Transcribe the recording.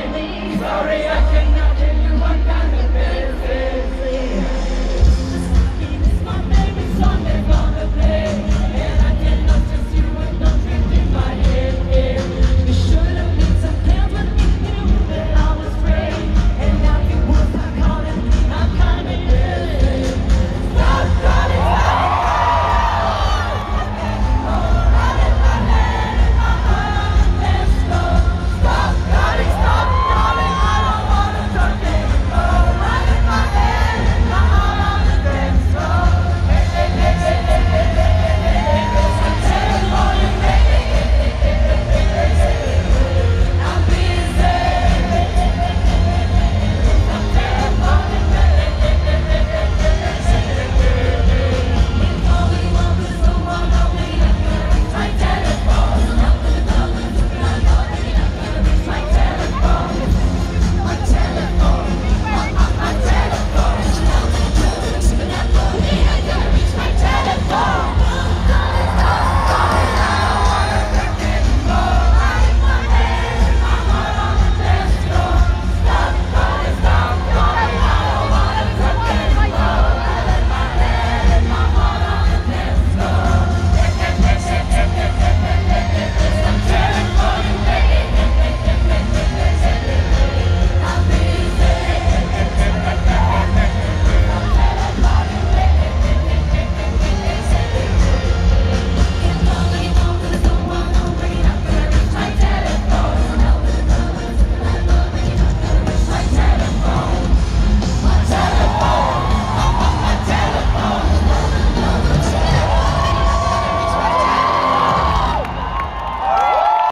Hey,